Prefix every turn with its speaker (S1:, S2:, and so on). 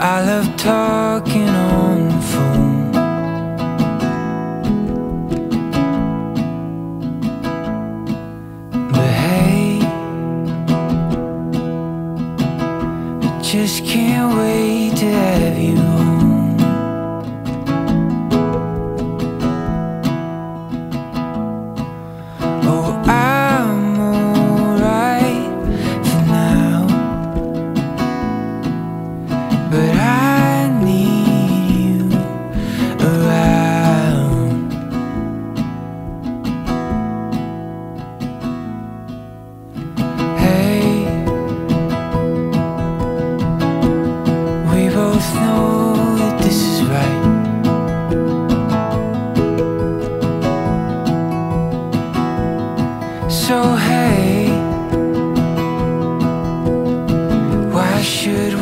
S1: I love talking on the phone. But hey I just can't wait to have you home. both know that this is right. So hey Why should